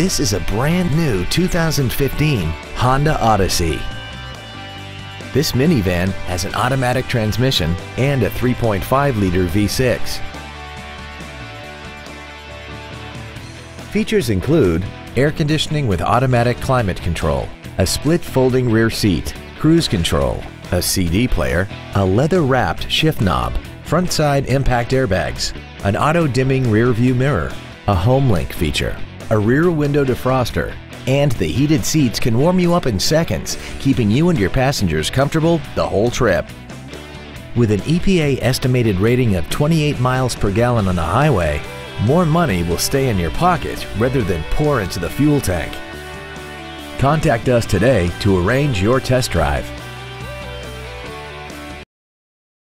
This is a brand new 2015 Honda Odyssey. This minivan has an automatic transmission and a 3.5-liter V6. Features include air conditioning with automatic climate control, a split folding rear seat, cruise control, a CD player, a leather-wrapped shift knob, front side impact airbags, an auto-dimming rear view mirror, a HomeLink feature, a rear window defroster, and the heated seats can warm you up in seconds, keeping you and your passengers comfortable the whole trip. With an EPA estimated rating of 28 miles per gallon on the highway, more money will stay in your pocket rather than pour into the fuel tank. Contact us today to arrange your test drive.